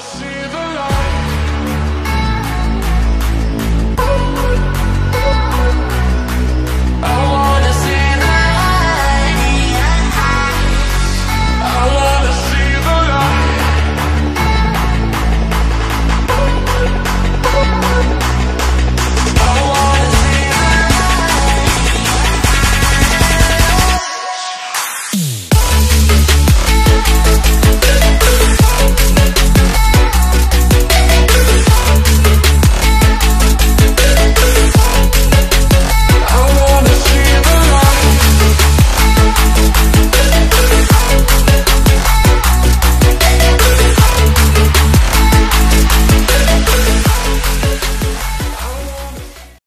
see.